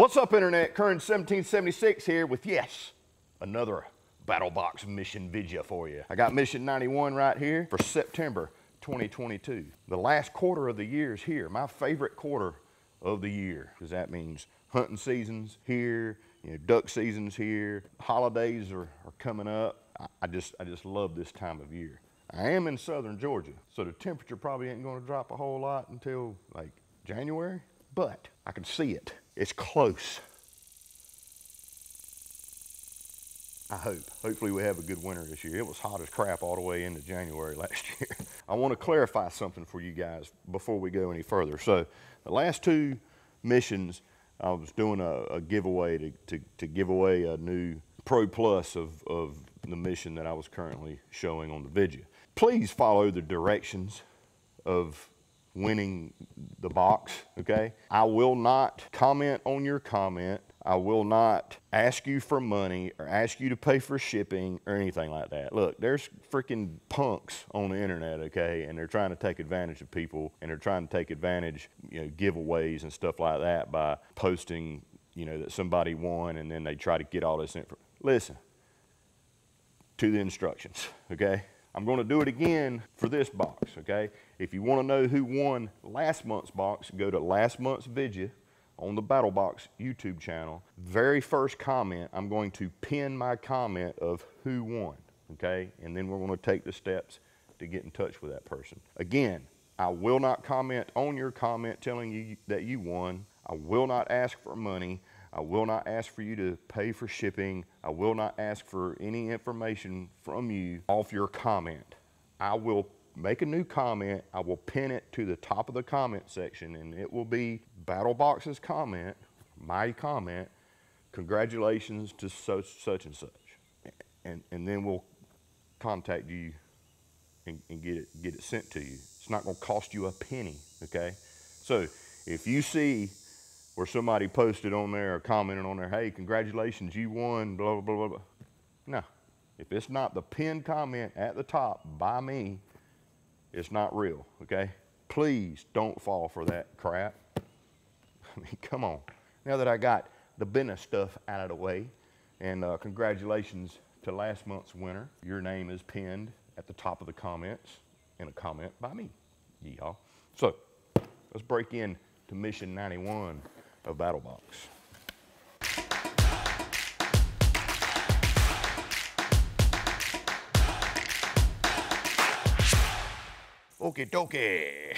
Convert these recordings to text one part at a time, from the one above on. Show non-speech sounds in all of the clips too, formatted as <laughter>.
What's up, Internet? Currin 1776 here with, yes, another BattlBox mission video for you. I got mission 91 right here for September 2022. The last quarter of the year is here, my favorite quarter of the year, because that means hunting seasons here, you know, duck seasons here, holidays are, are coming up. I, I just, I just love this time of year. I am in southern Georgia, so the temperature probably ain't gonna drop a whole lot until like January, but I can see it. It's close. I hope. Hopefully we have a good winter this year. It was hot as crap all the way into January <laughs> last year. I want to clarify something for you guys before we go any further. So the last two missions, I was doing a, a giveaway to, to, to, give away a new Pro Plus of, of the mission that I was currently showing on the video. Please follow the directions of winning the box, okay? I will not comment on your comment. I will not ask you for money or ask you to pay for shipping or anything like that. Look, there's freaking punks on the internet, okay? And they're trying to take advantage of people and they're trying to take advantage, you know, giveaways and stuff like that by posting, you know, that somebody won and then they try to get all this info. Listen to the instructions, okay? I'm going to do it again for this box, okay? If you want to know who won last month's box, go to last month's video on the BattlBox YouTube channel. Very first comment, I'm going to pin my comment of who won, okay? And then we're going to take the steps to get in touch with that person. Again, I will not comment on your comment telling you that you won. I will not ask for money. I will not ask for you to pay for shipping. I will not ask for any information from you off your comment. I will make a new comment. I will pin it to the top of the comment section and it will be BattlBox's comment, my comment, congratulations to such, such and such. And, and then we'll contact you and, and get, it, get it sent to you. It's not gonna cost you a penny, okay? So if you see where somebody posted on there or commented on there, hey, congratulations, you won, blah, blah, blah, blah. No, if it's not the pinned comment at the top by me, it's not real, okay? Please don't fall for that crap. <laughs> I mean, come on. Now that I got the business stuff out of the way, and uh, congratulations to last month's winner. Your name is pinned at the top of the comments in a comment by me. Yeehaw. So let's break in to mission 91 of BattlBox. Okie dokie.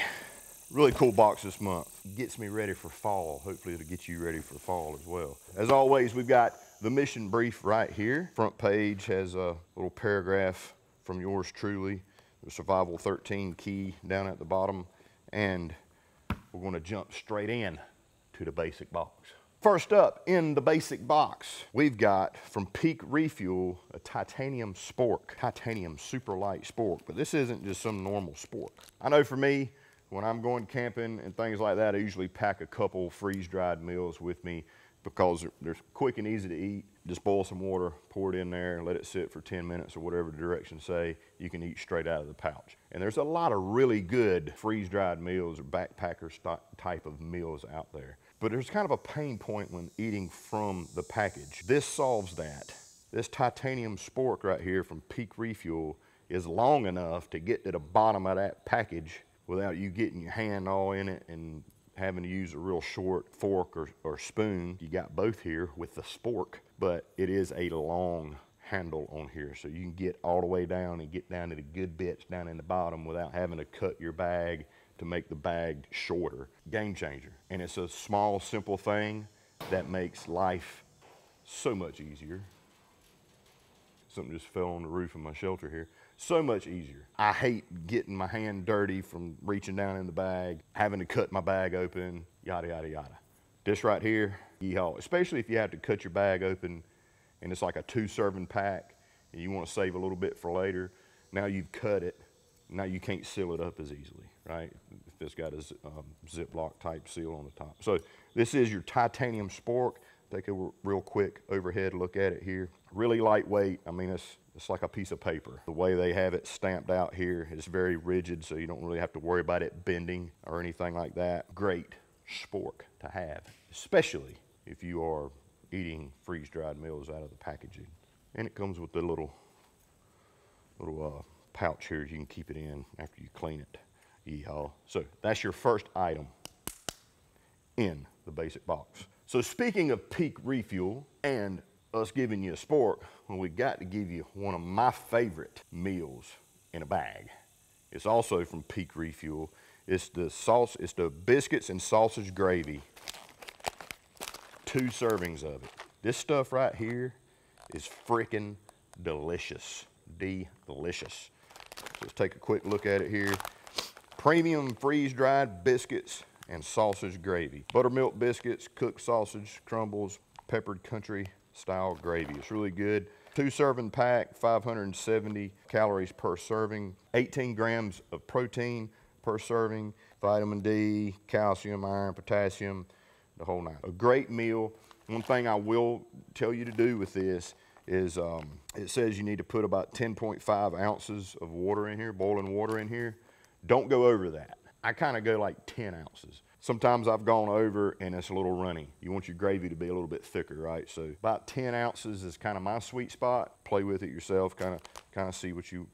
Really cool box this month. Gets me ready for fall. Hopefully it'll get you ready for fall as well. As always, we've got the mission brief right here. Front page has a little paragraph from yours truly. The Survival 13 key down at the bottom. And we're gonna jump straight in to the basic box. First up in the basic box, we've got from Peak Refuel a titanium spork, titanium super light spork, but this isn't just some normal spork. I know for me, when I'm going camping and things like that, I usually pack a couple freeze-dried meals with me because they're quick and easy to eat. Just boil some water, pour it in there, let it sit for 10 minutes or whatever the directions say. You can eat straight out of the pouch. And there's a lot of really good freeze-dried meals or backpacker type of meals out there. But there's kind of a pain point when eating from the package. This solves that. This titanium spork right here from Peak Refuel is long enough to get to the bottom of that package without you getting your hand all in it and having to use a real short fork or, or spoon. You got both here with the spork, but it is a long handle on here. So you can get all the way down and get down to the good bits down in the bottom without having to cut your bag to make the bag shorter. Game changer. And it's a small, simple thing that makes life so much easier. Something just fell on the roof of my shelter here so much easier. I hate getting my hand dirty from reaching down in the bag, having to cut my bag open, yada, yada, yada. This right here, yeehaw, especially if you have to cut your bag open and it's like a two serving pack and you want to save a little bit for later. Now you've cut it. Now you can't seal it up as easily, right? If it's got a um, Ziploc type seal on the top. So this is your titanium spork. Take a real quick overhead look at it here. Really lightweight. I mean, it's it's like a piece of paper. The way they have it stamped out here is very rigid, so you don't really have to worry about it bending or anything like that. Great spork to have, especially if you are eating freeze-dried meals out of the packaging. And it comes with the little, little uh, pouch here you can keep it in after you clean it. Yeehaw. So that's your first item in the basic box. So speaking of peak refuel and us giving you a spork, well, we got to give you one of my favorite meals in a bag. It's also from Peak Refuel. It's the sauce, it's the biscuits and sausage gravy. Two servings of it. This stuff right here is freaking delicious. Delicious. Let's take a quick look at it here. Premium freeze-dried biscuits and sausage gravy. Buttermilk biscuits, cooked sausage, crumbles, peppered country style gravy. It's really good. Two serving pack, 570 calories per serving, 18 grams of protein per serving, vitamin D, calcium, iron, potassium, the whole nine. A great meal. One thing I will tell you to do with this is um, it says you need to put about 10.5 ounces of water in here, boiling water in here. Don't go over that. I kind of go like 10 ounces. Sometimes I've gone over and it's a little runny. You want your gravy to be a little bit thicker, right? So about 10 ounces is kind of my sweet spot. Play with it yourself, kind of kind of see what you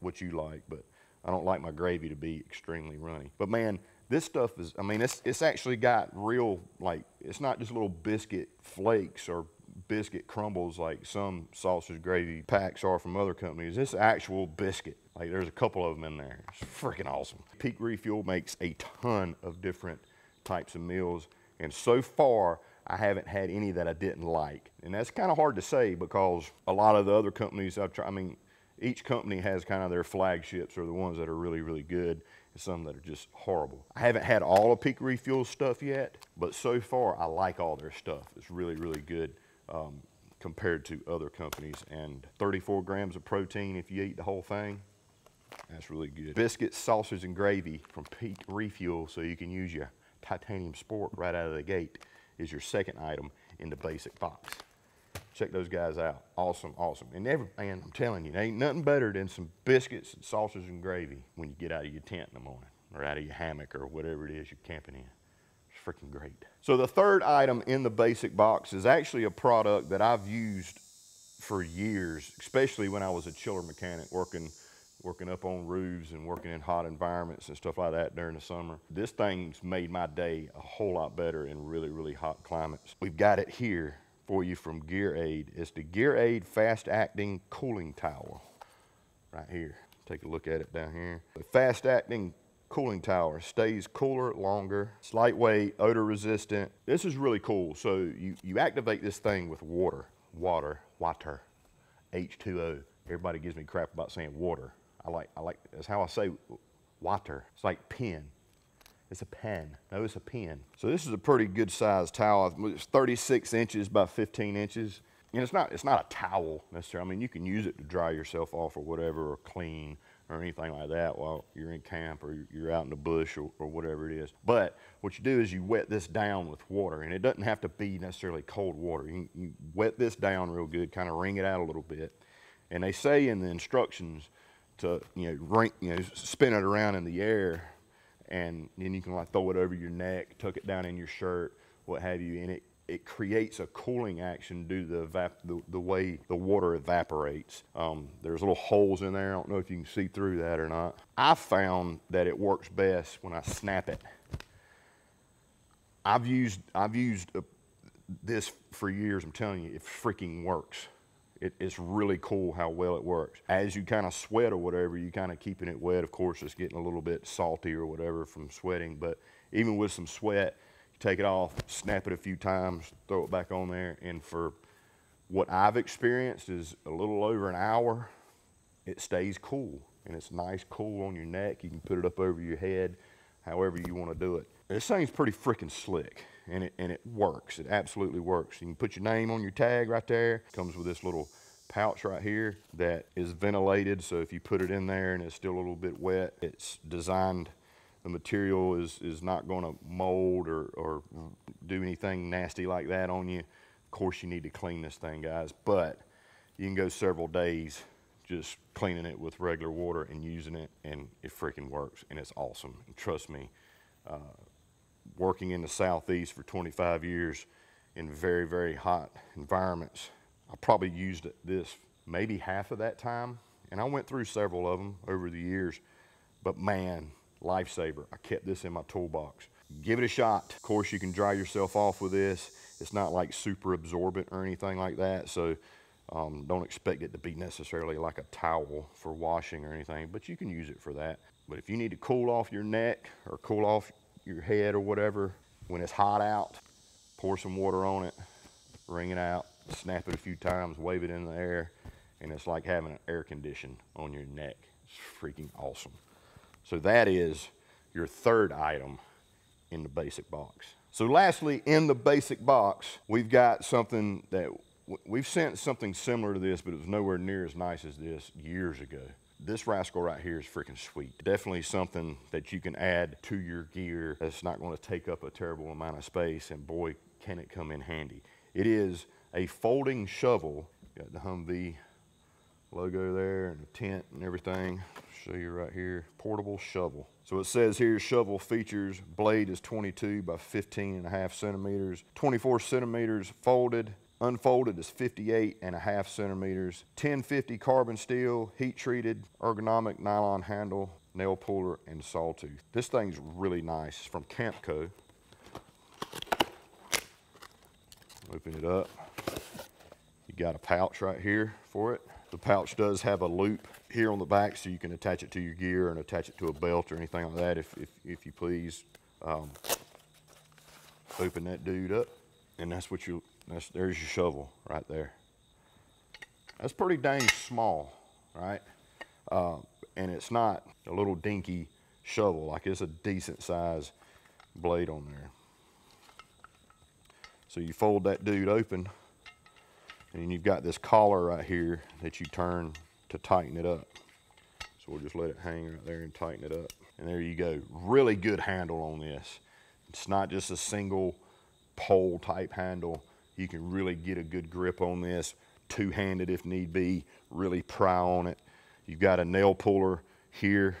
what you like. But I don't like my gravy to be extremely runny. But man, this stuff is, I mean, it's, it's actually got real, like, it's not just little biscuit flakes or biscuit crumbles like some sausage gravy packs are from other companies. It's actual biscuit. Like there's a couple of them in there. It's freaking awesome. Peak Refuel makes a ton of different types of meals. And so far, I haven't had any that I didn't like. And that's kind of hard to say because a lot of the other companies I've tried, I mean, each company has kind of their flagships or the ones that are really, really good and some that are just horrible. I haven't had all of Peak Refuel stuff yet, but so far I like all their stuff. It's really, really good um, compared to other companies. And 34 grams of protein if you eat the whole thing. That's really good. Biscuits, sausage, and gravy from Peak Refuel so you can use your titanium spork right out of the gate is your second item in the basic box. Check those guys out. Awesome, awesome. And every, man, I'm telling you, there ain't nothing better than some biscuits and sausage and gravy when you get out of your tent in the morning or out of your hammock or whatever it is you're camping in. Freaking great. So the third item in the basic box is actually a product that I've used for years, especially when I was a chiller mechanic working working up on roofs and working in hot environments and stuff like that during the summer. This thing's made my day a whole lot better in really, really hot climates. We've got it here for you from Gear Aid. It's the Gear Aid Fast Acting Cooling Towel right here. Take a look at it down here. The Fast Acting cooling towel stays cooler longer it's lightweight odor resistant this is really cool so you you activate this thing with water water water h2o everybody gives me crap about saying water I like, I like, that's how I say water. It's like pen. It's a pen. No, it's a pen. So this is a pretty good sized towel. It's 36 inches by 15 inches. And it's not, it's not a towel necessarily. I mean, you can use it to dry yourself off or whatever, or clean or anything like that while you're in camp or you're out in the bush or, or whatever it is. But what you do is you wet this down with water, and it doesn't have to be necessarily cold water. You, you wet this down real good, kind of wring it out a little bit. And they say in the instructions to you know ring, you know spin it around in the air, and then you can like throw it over your neck, tuck it down in your shirt, what have you, and it it creates a cooling action due to the, the, the way the water evaporates. Um, there's little holes in there. I don't know if you can see through that or not. I found that it works best when I snap it. I've used I've used uh, this for years. I'm telling you, it freaking works it, it's really cool how well it works. As you kind of sweat or whatever, you kind of keeping it wet. Of course, it's getting a little bit salty or whatever from sweating, but even with some sweat, take it off, snap it a few times, throw it back on there, and for what I've experienced is a little over an hour, it stays cool. And it's nice cool on your neck. You can put it up over your head, however you want to do it. This thing's pretty freaking slick and it, and it works. It absolutely works. You can put your name on your tag right there. It comes with this little pouch right here that is ventilated. So if you put it in there and it's still a little bit wet, it's designed, the material is, is not going to mold or, or do anything nasty like that on you. Of course, you need to clean this thing, guys, but you can go several days just cleaning it with regular water and using it, and it freaking works, and it's awesome. And trust me, uh, working in the southeast for 25 years in very, very hot environments. I probably used this maybe half of that time, and I went through several of them over the years, but man, lifesaver. I kept this in my toolbox. Give it a shot. Of course, you can dry yourself off with this. It's not like super absorbent or anything like that, so um, don't expect it to be necessarily like a towel for washing or anything, but you can use it for that. But if you need to cool off your neck or cool off your head or whatever, when it's hot out, pour some water on it, wring it out, snap it a few times, wave it in the air, and it's like having an air condition on your neck. It's freaking awesome. So that is your third item in the basic box. So lastly, in the basic box, we've got something that we've sent something similar to this, but it was nowhere near as nice as this years ago. This rascal right here is freaking sweet. Definitely something that you can add to your gear that's not going to take up a terrible amount of space, and boy, can it come in handy. It is a folding shovel. Got the Humvee logo there and the tent and everything. Show you right here, portable shovel. So it says here, shovel features, blade is 22 by 15 and a half centimeters, 24 centimeters folded, unfolded is 58 and a half centimeters, 1050 carbon steel, heat treated, ergonomic nylon handle, nail puller, and sawtooth. This thing's really nice It's from Campco. Open it up. Got a pouch right here for it. The pouch does have a loop here on the back so you can attach it to your gear and attach it to a belt or anything like that if, if, if you please. Um, open that dude up and that's what you, that's, there's your shovel right there. That's pretty dang small, right? Uh, and it's not a little dinky shovel, like it's a decent size blade on there. So you fold that dude open and you've got this collar right here that you turn to tighten it up. So we'll just let it hang right there and tighten it up. And there you go. Really good handle on this. It's not just a single pole type handle. You can really get a good grip on this, two-handed if need be, really pry on it. You've got a nail puller here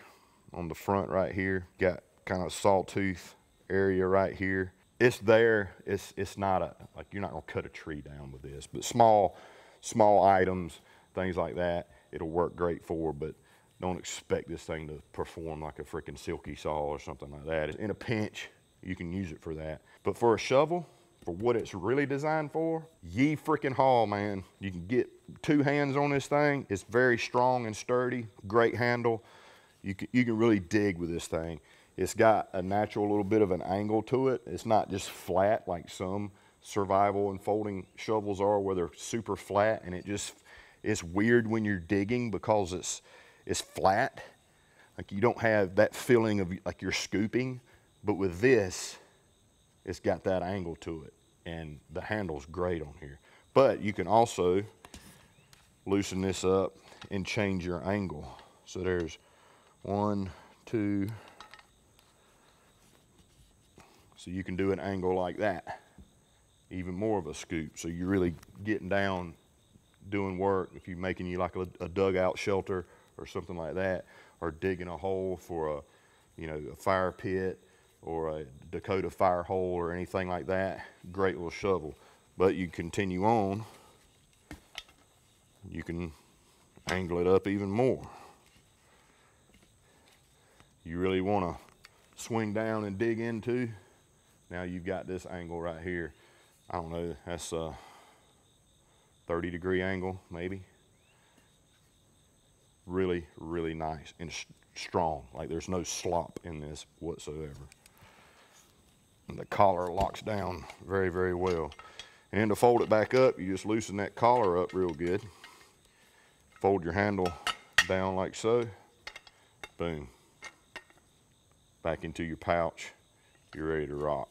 on the front right here. Got kind of sawtooth area right here it's there. It's it's not a like you're not gonna cut a tree down with this, but small small items, things like that, it'll work great for. But don't expect this thing to perform like a freaking silky saw or something like that. In a pinch, you can use it for that. But for a shovel, for what it's really designed for, ye freaking haul, man. You can get two hands on this thing. It's very strong and sturdy, great handle. You can, you can really dig with this thing. It's got a natural little bit of an angle to it. It's not just flat like some survival and folding shovels are where they're super flat and it just, it's weird when you're digging because it's, it's flat. Like you don't have that feeling of like you're scooping, but with this, it's got that angle to it and the handle's great on here. But you can also loosen this up and change your angle. So there's one, two, so you can do an angle like that, even more of a scoop. So you're really getting down, doing work. If you're making you like a, a dugout shelter or something like that, or digging a hole for a, you know, a fire pit or a Dakota fire hole or anything like that, great little shovel. But you continue on, you can angle it up even more. You really want to swing down and dig into, now you've got this angle right here. I don't know, that's a 30 degree angle, maybe. Really, really nice and strong. Like there's no slop in this whatsoever. And the collar locks down very, very well. And then to fold it back up, you just loosen that collar up real good. Fold your handle down like so. Boom. Back into your pouch you're ready to rock.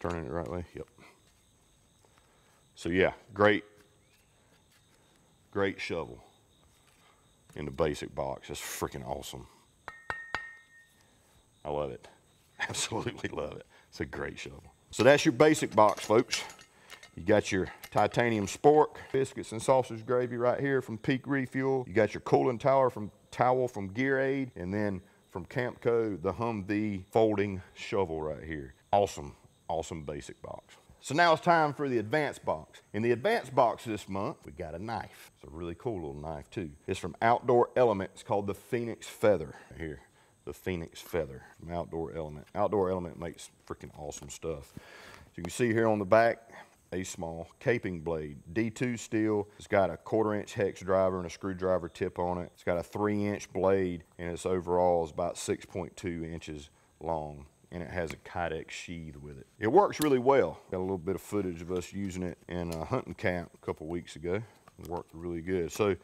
Turning it right way? Yep. So yeah, great, great shovel in the basic box. That's freaking awesome. I love it. <laughs> Absolutely love it. It's a great shovel. So that's your basic box, folks. You got your titanium spork, biscuits and sausage gravy right here from Peak Refuel. You got your cooling tower from towel from Gear Aid, and then from Campco, the Humvee folding shovel right here. Awesome, awesome basic box. So now it's time for the advanced box. In the advanced box this month, we got a knife. It's a really cool little knife too. It's from Outdoor Element. It's called the Phoenix Feather. Right here, the Phoenix Feather from Outdoor Element. Outdoor Element makes freaking awesome stuff. So you can see here on the back, a small caping blade. D2 steel. It's got a quarter inch hex driver and a screwdriver tip on it. It's got a three inch blade and its overall is about 6.2 inches long and it has a Kydex sheath with it. It works really well. Got a little bit of footage of us using it in a hunting camp a couple weeks ago. It worked really good. So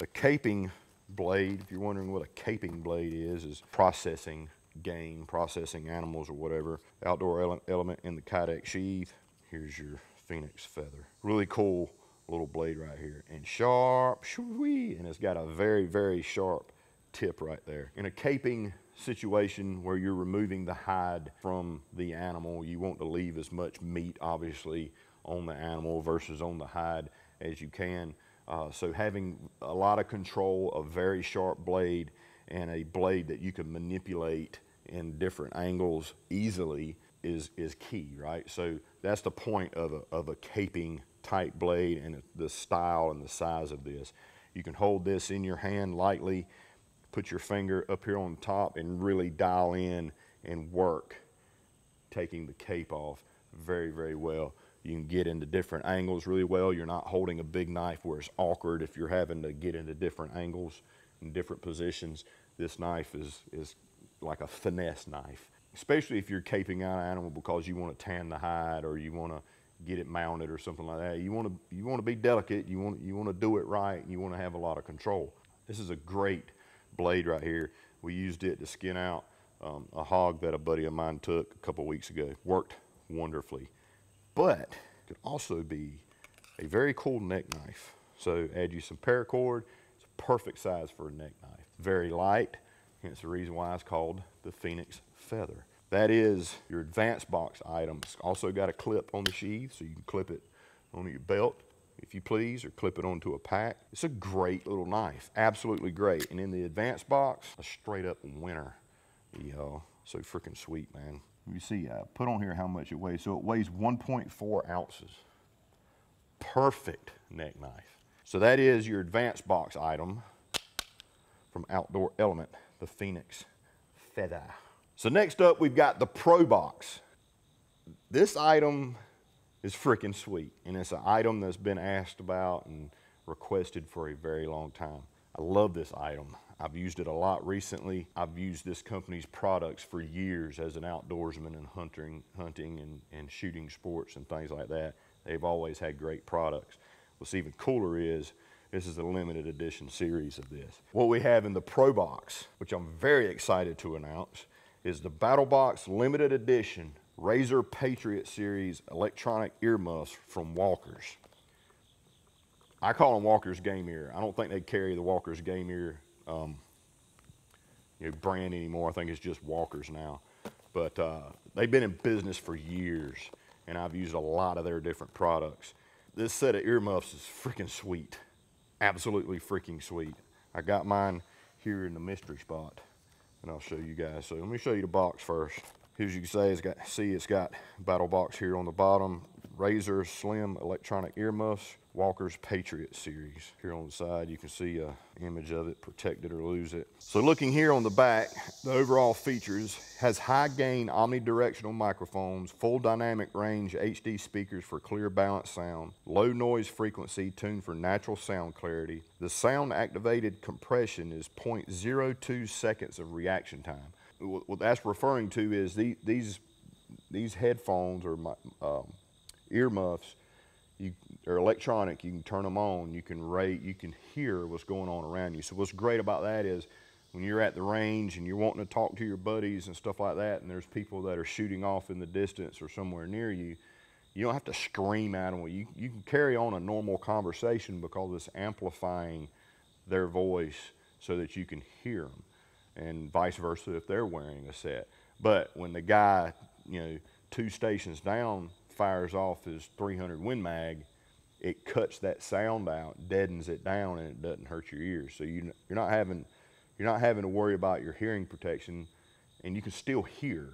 a caping blade, if you're wondering what a caping blade is, is processing game, processing animals or whatever. Outdoor element in the Kydex sheath. Here's your Phoenix feather. Really cool little blade right here. And sharp, and it's got a very, very sharp tip right there. In a caping situation where you're removing the hide from the animal, you want to leave as much meat, obviously, on the animal versus on the hide as you can. Uh, so having a lot of control, a very sharp blade, and a blade that you can manipulate in different angles easily is, is key, right? So that's the point of a, of a caping type blade and the style and the size of this. You can hold this in your hand lightly, put your finger up here on top and really dial in and work taking the cape off very, very well. You can get into different angles really well. You're not holding a big knife where it's awkward if you're having to get into different angles and different positions. This knife is, is like a finesse knife especially if you're caping out an animal because you want to tan the hide or you want to get it mounted or something like that. You want to you want to be delicate. You want you want to do it right. and You want to have a lot of control. This is a great blade right here. We used it to skin out um, a hog that a buddy of mine took a couple weeks ago. Worked wonderfully, but it could also be a very cool neck knife. So add you some paracord. It's a perfect size for a neck knife. Very light. Hence the reason why it's called the Phoenix feather. That is your advanced box items. Also got a clip on the sheath so you can clip it onto your belt if you please or clip it onto a pack. It's a great little knife, absolutely great. And in the advanced box, a straight up winner. Y'all, so freaking sweet, man. You see, I put on here how much it weighs. So it weighs 1.4 ounces. Perfect neck knife. So that is your advanced box item from Outdoor Element, the Phoenix Feather. So next up, we've got the Pro Box. This item is freaking sweet, and it's an item that's been asked about and requested for a very long time. I love this item. I've used it a lot recently. I've used this company's products for years as an outdoorsman and hunting, hunting and, and shooting sports and things like that. They've always had great products. What's even cooler is this is a limited edition series of this. What we have in the Pro Box, which I'm very excited to announce, is the BattlBox Limited Edition Razor Patriot Series electronic earmuffs from Walkers. I call them Walkers Game Ear. I don't think they carry the Walkers Game Ear um, you know, brand anymore. I think it's just Walkers now. But uh, they've been in business for years, and I've used a lot of their different products. This set of earmuffs is freaking sweet. Absolutely freaking sweet. I got mine here in the mystery spot and I'll show you guys. So let me show you the box first. As you can say, it's got, see it's got BattlBox here on the bottom, Razor Slim electronic earmuffs, Walker's Patriot series. Here on the side, you can see a image of it, protect it or lose it. So looking here on the back, the overall features has high gain omnidirectional microphones, full dynamic range HD speakers for clear balanced sound, low noise frequency tuned for natural sound clarity. The sound activated compression is 0.02 seconds of reaction time. What that's referring to is the, these, these headphones or um, earmuffs you are electronic. You can turn them on. You can rate. You can hear what's going on around you. So what's great about that is when you're at the range and you're wanting to talk to your buddies and stuff like that, and there's people that are shooting off in the distance or somewhere near you, you don't have to scream at them. You, you can carry on a normal conversation because it's amplifying their voice so that you can hear them, and vice versa if they're wearing a set. But when the guy, you know, two stations down fires off his 300 Win Mag, it cuts that sound out, deadens it down, and it doesn't hurt your ears. So you, you're not having you're not having to worry about your hearing protection and you can still hear,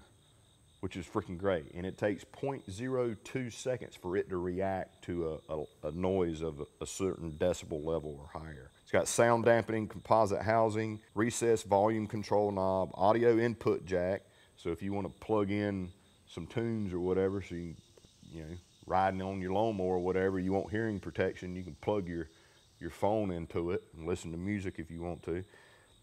which is freaking great. And it takes 0.02 seconds for it to react to a, a, a noise of a, a certain decibel level or higher. It's got sound dampening composite housing, recessed volume control knob, audio input jack. So if you want to plug in some tunes or whatever, so you, you know, riding on your lawnmower or whatever, you want hearing protection, you can plug your, your phone into it and listen to music if you want to.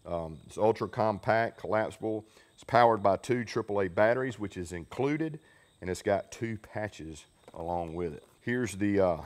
Um, it's ultra compact, collapsible. It's powered by two AAA batteries, which is included, and it's got two patches along with it. Here's the, uh,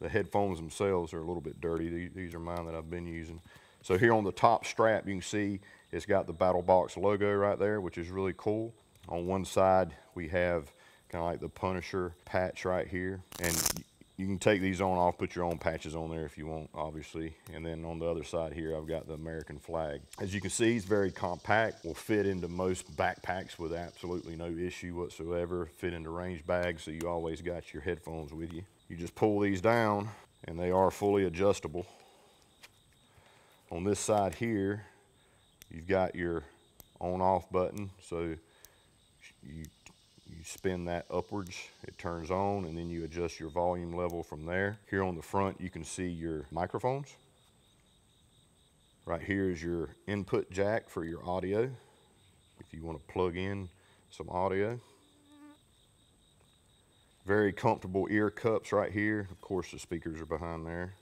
the headphones themselves are a little bit dirty. These, these, are mine that I've been using. So here on the top strap, you can see it's got the BattlBox logo right there, which is really cool. On one side, we have kind of like the Punisher patch right here. And you can take these on off, put your own patches on there if you want, obviously. And then on the other side here, I've got the American flag. As you can see, it's very compact, will fit into most backpacks with absolutely no issue whatsoever, fit into range bags, so you always got your headphones with you. You just pull these down and they are fully adjustable. On this side here, you've got your on off button. So you you spin that upwards, it turns on, and then you adjust your volume level from there. Here on the front, you can see your microphones. Right here is your input jack for your audio, if you want to plug in some audio. Very comfortable ear cups right here. Of course, the speakers are behind there.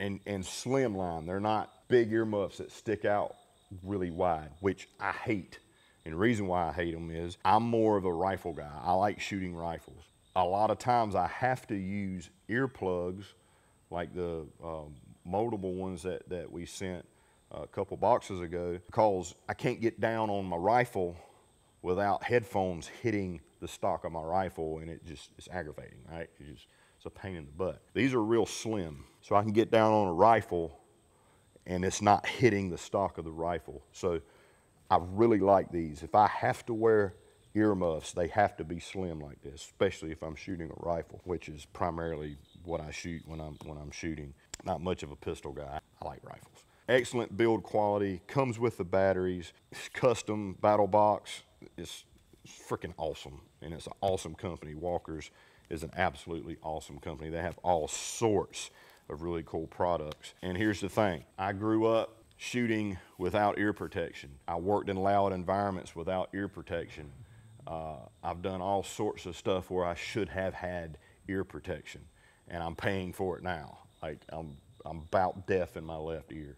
And, and slimline, they're not big earmuffs that stick out really wide, which I hate. And the reason why I hate them is I'm more of a rifle guy. I like shooting rifles. A lot of times I have to use earplugs like the um, moldable ones that, that we sent a couple boxes ago because I can't get down on my rifle without headphones hitting the stock of my rifle and it just it's aggravating, right? Just, it's a pain in the butt. These are real slim, so I can get down on a rifle and it's not hitting the stock of the rifle. So I really like these. If I have to wear earmuffs, they have to be slim like this, especially if I'm shooting a rifle, which is primarily what I shoot when I'm, when I'm shooting. Not much of a pistol guy. I like rifles. Excellent build quality, comes with the batteries, it's custom BattlBox. It's, it's freaking awesome, and it's an awesome company. Walkers is an absolutely awesome company. They have all sorts of really cool products. And here's the thing, I grew up shooting without ear protection. I worked in loud environments without ear protection. Uh, I've done all sorts of stuff where I should have had ear protection, and I'm paying for it now. Like I'm, I'm about deaf in my left ear,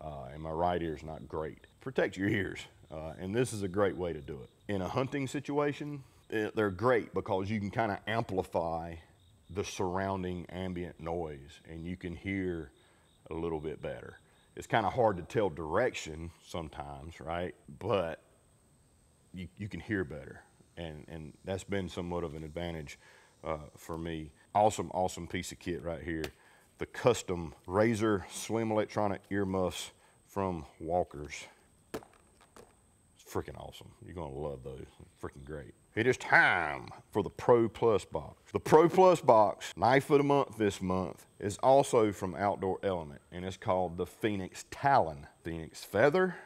uh, and my right ear is not great. Protect your ears, uh, and this is a great way to do it. In a hunting situation, it, eh, they're great because you can kind of amplify the surrounding ambient noise, and you can hear a little bit better it's kind of hard to tell direction sometimes, right? But you, you can hear better. And, and that's been somewhat of an advantage uh, for me. Awesome, awesome piece of kit right here. The custom Razor Slim Electronic earmuffs from Walkers. It's freaking awesome. You're gonna love those. Freaking great. It is time for the Pro Plus box. The Pro Plus box, knife of the month this month, is also from Outdoor Element, and it's called the Phoenix Talon. Phoenix Feather,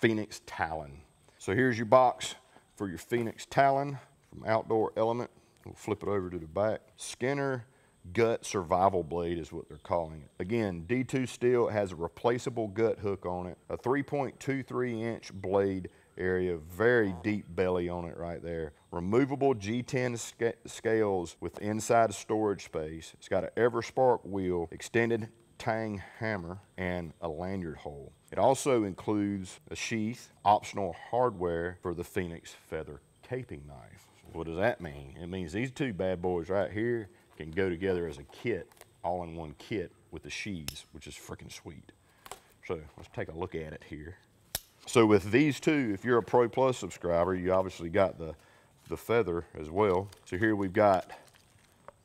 Phoenix Talon. So here's your box for your Phoenix Talon from Outdoor Element. We'll flip it over to the back. Skinner gut survival blade is what they're calling it. Again, D2 steel it has a replaceable gut hook on it, a 3.23 inch blade area, very deep belly on it right there. Removable G10 sca scales with inside storage space. It's got an Everspark wheel, extended tang hammer, and a lanyard hole. It also includes a sheath, optional hardware for the Phoenix Feather caping knife. What does that mean? It means these two bad boys right here can go together as a kit, all in one kit with the sheaths, which is freaking sweet. So let's take a look at it here. So with these two, if you're a Pro Plus subscriber, you obviously got the, the feather as well. So here we've got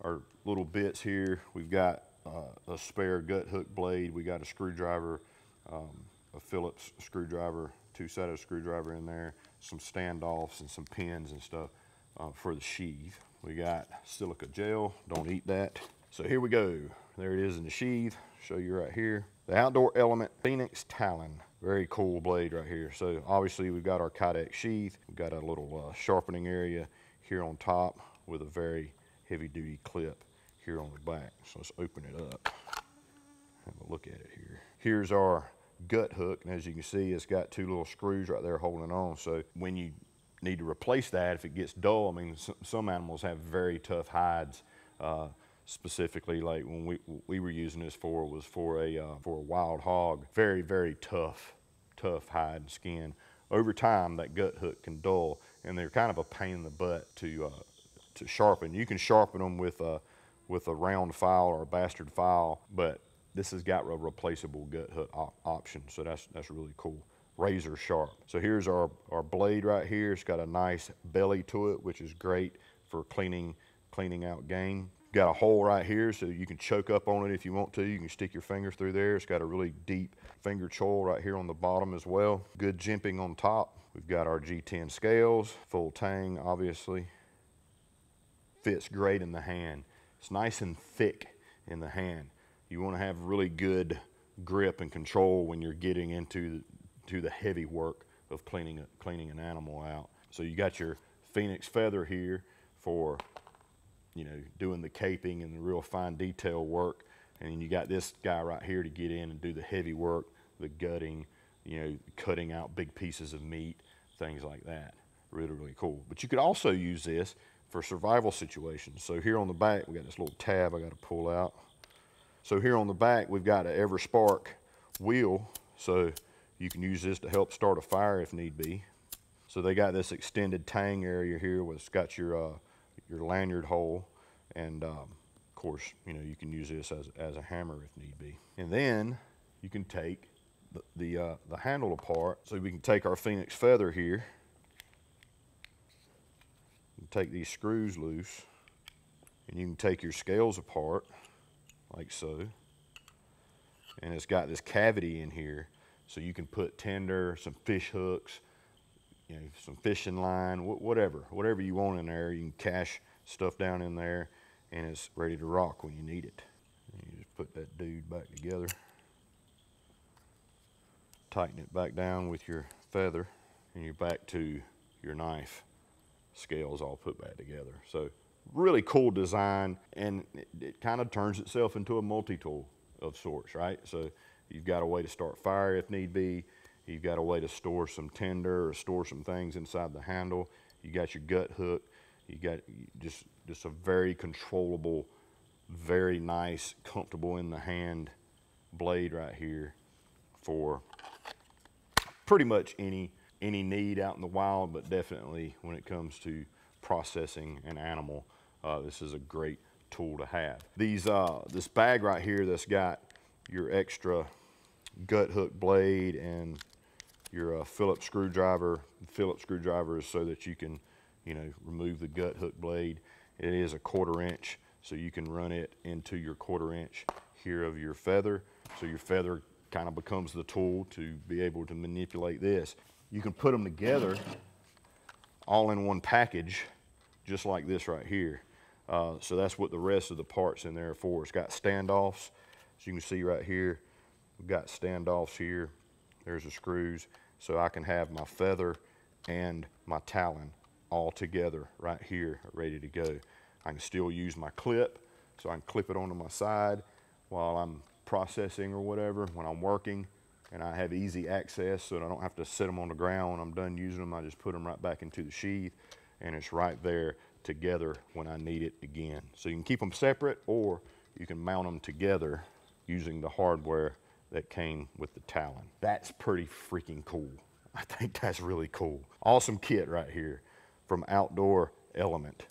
our little bits here. We've got uh, a spare gut hook blade. We got a screwdriver, um, a Phillips screwdriver, two-sided screwdriver in there, some standoffs and some pins and stuff uh, for the sheath. We got silica gel, don't eat that. So here we go. There it is in the sheath. Show you right here. The Outdoor Element Phoenix Talon Very cool blade right here. So obviously we've got our Kydex sheath. We've got a little uh, sharpening area here on top with a very heavy duty clip here on the back. So let's open it up. Have a look at it here. Here's our gut hook. And as you can see, it's got two little screws right there holding on. So when you need to replace that, if it gets dull, I mean, some animals have very tough hides. Uh, specifically like when we we were using this for was for a uh, for a wild hog very very tough tough hide and skin. Over time that gut hook can dull and they're kind of a pain in the butt to uh, to sharpen. You can sharpen them with a with a round file or a bastard file but this has got a replaceable gut hook op option so that's that's really cool. Razor sharp. So here's our our blade right here. It's got a nice belly to it which is great for cleaning cleaning out game got a hole right here so you can choke up on it if you want to. You can stick your fingers through there. It's got a really deep finger choil right here on the bottom as well. Good jimping on top. We've got our G10 scales, full tang obviously. Fits great in the hand. It's nice and thick in the hand. You want to have really good grip and control when you're getting into to the heavy work of cleaning, cleaning an animal out. So you got your Phoenix feather here for you know, doing the caping and the real fine detail work. And you got this guy right here to get in and do the heavy work, the gutting, you know, cutting out big pieces of meat, things like that. Really, really cool. But you could also use this for survival situations. So here on the back, we got this little tab I got to pull out. So here on the back, we've got an EverSpark wheel. So you can use this to help start a fire if need be. So they got this extended tang area here where it's got your uh, your lanyard hole, and um, of course, you know, you can use this as, as a hammer if need be. And then you can take the, the, uh, the handle apart. So we can take our Phoenix feather here, take these screws loose, and you can take your scales apart like so. And it's got this cavity in here so you can put tender some fish hooks, you know, some fishing line, wh whatever, whatever you want in there. You can cache stuff down in there and it's ready to rock when you need it. And you just put that dude back together. Tighten it back down with your feather and you're back to your knife scales all put back together. So really cool design and it, it kind of turns itself into a multi-tool of sorts, right? So you've got a way to start fire if need be. You've got a way to store some tinder or store some things inside the handle. You got your gut hook. You got just, just a very controllable, very nice, comfortable in the hand blade right here for pretty much any, any need out in the wild, but definitely when it comes to processing an animal, uh, this is a great tool to have. These, uh, this bag right here that's got your extra gut hook blade and your uh, Phillips screwdriver. Phillips screwdriver is so that you can, you know, remove the gut hook blade. It is a quarter inch, so you can run it into your quarter inch here of your feather. So your feather kind of becomes the tool to be able to manipulate this. You can put them together all in one package, just like this right here. Uh, so that's what the rest of the parts in there are for. It's got standoffs, as you can see right here. We've got standoffs here. There's the screws so I can have my feather and my talon all together right here ready to go. I can still use my clip so I can clip it onto my side while I'm processing or whatever when I'm working and I have easy access so I don't have to set them on the ground when I'm done using them. I just put them right back into the sheath and it's right there together when I need it again. So you can keep them separate or you can mount them together using the hardware that came with the Talon. That's pretty freaking cool. I think that's really cool. Awesome kit right here from Outdoor Element.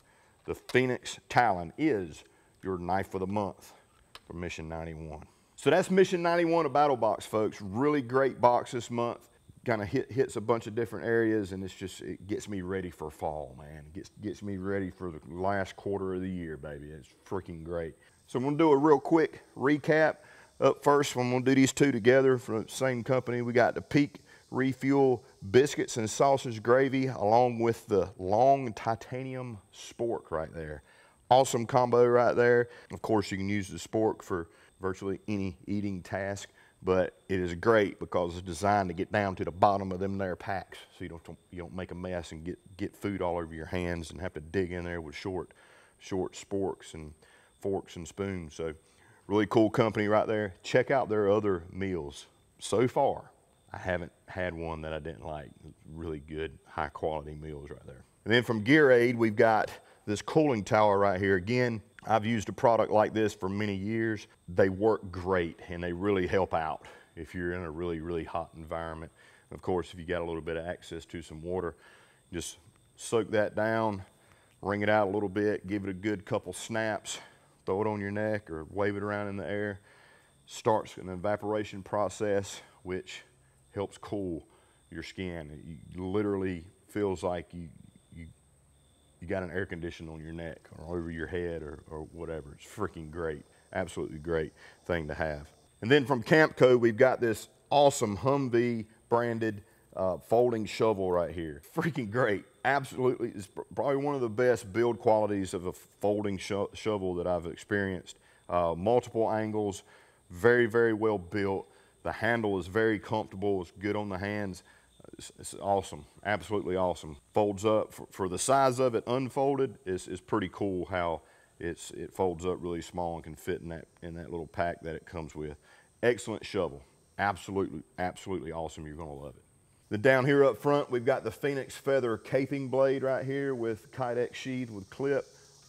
The Phoenix Talon is your knife of the month for Mission 91. So that's Mission 91, a BattlBox, folks. Really great box this month. Kind of hit, hits a bunch of different areas, and it's just, it gets me ready for fall, man. It gets, gets me ready for the last quarter of the year, baby. It's freaking great. So I'm gonna do a real quick recap. Up first, I'm gonna do these two together from the same company. We got the Peak Refuel biscuits and sausage gravy along with the long titanium spork right there. Awesome combo right there. Of course, you can use the spork for virtually any eating task, but it is great because it's designed to get down to the bottom of them there packs so you don't, you don't make a mess and get, get food all over your hands and have to dig in there with short, short sporks and forks and spoons. So really cool company right there. Check out their other meals. So far, I haven't had one that I didn't like. Really good, high quality meals right there. And then from Gear Aid, we've got this cooling towel right here. Again, I've used a product like this for many years. They work great and they really help out if you're in a really, really hot environment. of course, if you got a little bit of access to some water, just soak that down, wring it out a little bit, give it a good couple snaps, throw it on your neck or wave it around in the air. Starts an evaporation process, which helps cool your skin. It literally feels like you, you got an air conditioner on your neck or over your head or, or whatever. It's freaking great. Absolutely great thing to have. And then from Campco, we've got this awesome Humvee branded uh, folding shovel right here. <laughs> Freaking great. Absolutely. It's probably one of the best build qualities of a folding sho shovel that I've experienced. Uh, multiple angles, very, very well built. The handle is very comfortable. It's good on the hands. It's, it's, awesome, absolutely awesome. Folds up for, for, the size of it unfolded. It's, it's pretty cool how it's, it folds up really small and can fit in that, in that little pack that it comes with. Excellent shovel, absolutely, absolutely awesome. You're gonna love it. Then down here up front, we've got the Phoenix Feather caping blade right here with Kydex sheath with clip.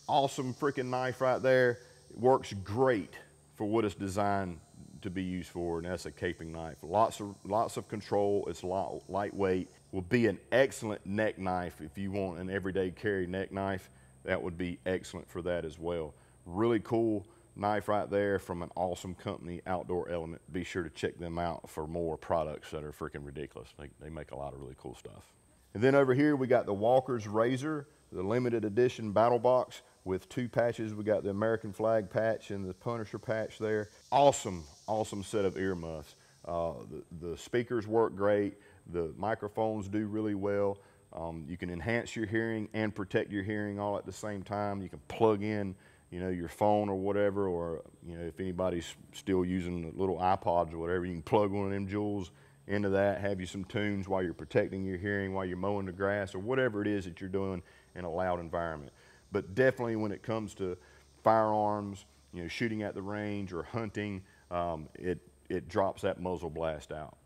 Awesome freaking knife right there. It works great for what it's designed to be used for, and that's a caping knife. Lots of, lots of control, it's light, lightweight. Will be an excellent neck knife if you want an everyday carry neck knife. That would be excellent for that as well. Really cool knife right there from an awesome company, Outdoor Element. Be sure to check them out for more products that are freaking ridiculous. They, they make a lot of really cool stuff. And then over here, we got the Walker's Razor, the limited edition BattlBox with two patches. We got the American flag patch and the Punisher patch there. Awesome, awesome set of earmuffs. Uh, the, the, speakers work great. The microphones do really well. Um, you can enhance your hearing and protect your hearing all at the same time. You can plug in, you know, your phone or whatever, or you know, if anybody's still using little iPods or whatever, you can plug one of them jewels into that, have you some tunes while you're protecting your hearing, while you're mowing the grass, or whatever it is that you're doing in a loud environment. But definitely when it comes to firearms, you know, shooting at the range or hunting, um, it, it drops that muzzle blast out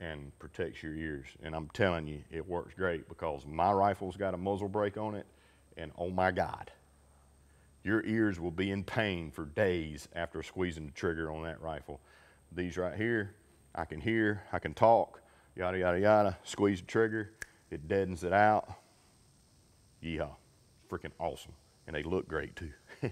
and protects your ears. And I'm telling you, it works great because my rifle's got a muzzle brake on it, and oh my God, your ears will be in pain for days after squeezing the trigger on that rifle. These right here, I can hear, I can talk, yada, yada, yada, squeeze the trigger, it deadens it out. Yeehaw freaking awesome. And they look great too. <laughs>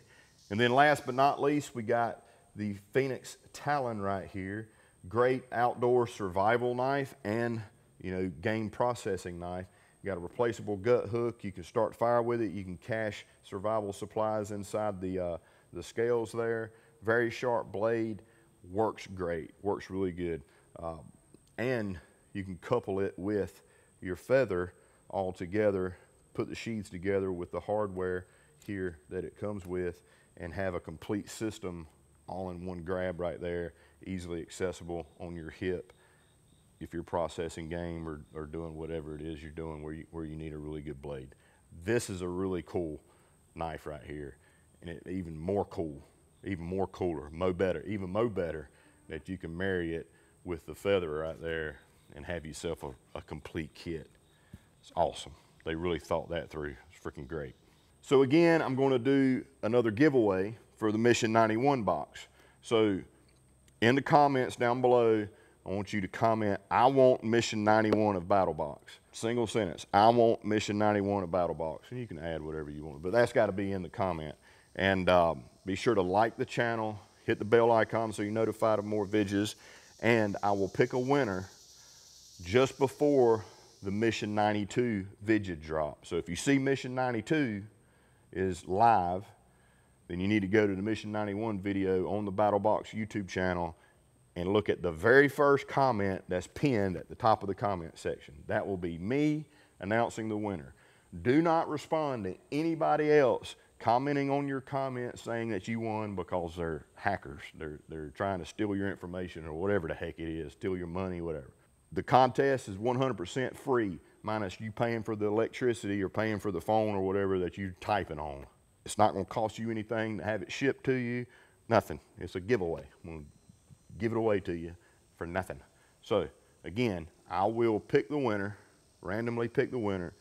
and then last but not least, we got the Phoenix Talon right here. Great outdoor survival knife and, you know, game processing knife. You got a replaceable gut hook. You can start fire with it. You can cache survival supplies inside the, uh, the scales there. Very sharp blade. Works great. Works really good. Um, and you can couple it with your feather all together put the sheaths together with the hardware here that it comes with and have a complete system all in one grab right there, easily accessible on your hip if you're processing game or, or doing whatever it is you're doing where you, where you need a really good blade. This is a really cool knife right here. And it, even more cool, even more cooler, mo better, even mo better that you can marry it with the feather right there and have yourself a, a complete kit. It's awesome they really thought that through. It's freaking great. So again, I'm going to do another giveaway for the Mission 91 box. So in the comments down below, I want you to comment, I want Mission 91 of BattlBox. Single sentence, I want Mission 91 of BattlBox. And you can add whatever you want, but that's got to be in the comment. And um, be sure to like the channel, hit the bell icon so you're notified of more videos. And I will pick a winner just before the Mission 92 video drop. So if you see Mission 92 is live, then you need to go to the Mission 91 video on the BattlBox YouTube channel and look at the very first comment that's pinned at the top of the comment section. That will be me announcing the winner. Do not respond to anybody else commenting on your comment saying that you won because they're hackers. They're, they're trying to steal your information or whatever the heck it is, steal your money, whatever. The contest is 100% free, minus you paying for the electricity or paying for the phone or whatever that you're typing on. It's not going to cost you anything to have it shipped to you, nothing. It's a giveaway. Give it away to you for nothing. So, again, I will pick the winner, randomly pick the winner.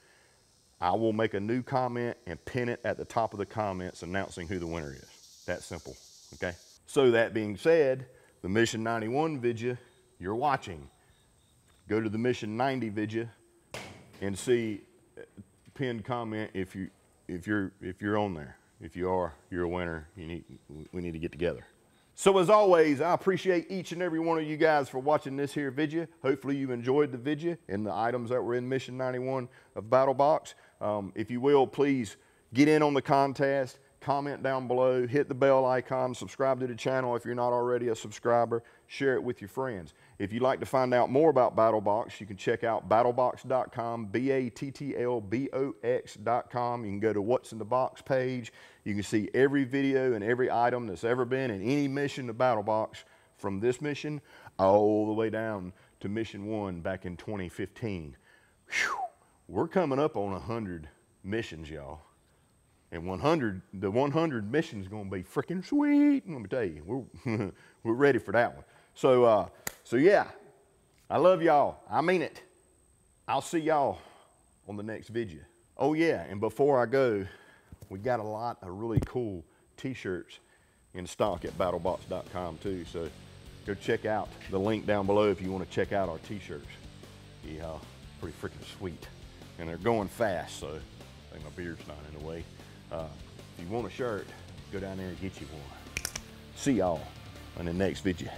I will make a new comment and pin it at the top of the comments announcing who the winner is. That simple, okay? So that being said, the Mission 91 video you're watching, go to the Mission 90 video and see uh, pinned comment if you if you're if you're on there. If you are, you're a winner. You need we need to get together. So as always, I appreciate each and every one of you guys for watching this here video. Hopefully you enjoyed the video and the items that were in Mission 91 of BattlBox. Um, if you will, please get in on the contest comment down below, hit the bell icon, subscribe to the channel if you're not already a subscriber, share it with your friends. If you'd like to find out more about BattlBox, you can check out battlbox.com, B-A-T-T-L-B-O-X.com. You can go to What's in the Box page. You can see every video and every item that's ever been in any mission to BattlBox from this mission all the way down to Mission 1 back in 2015. Whew. We're coming up on 100 missions, y'all. And 100, the 100 mission is going to be freaking sweet. Let me tell you, we're, <laughs> we're ready for that one. So, uh, so yeah, I love y'all. I mean it. I'll see y'all on the next video. Oh yeah, and before I go, we got a lot of really cool t-shirts in stock at battlbox.com too. So go check out the link down below if you want to check out our t-shirts. Yeah, pretty freaking sweet. And they're going fast, so I think my beard's not in the way. Uh, if you want a shirt, go down there and get you one. See y'all in the next video.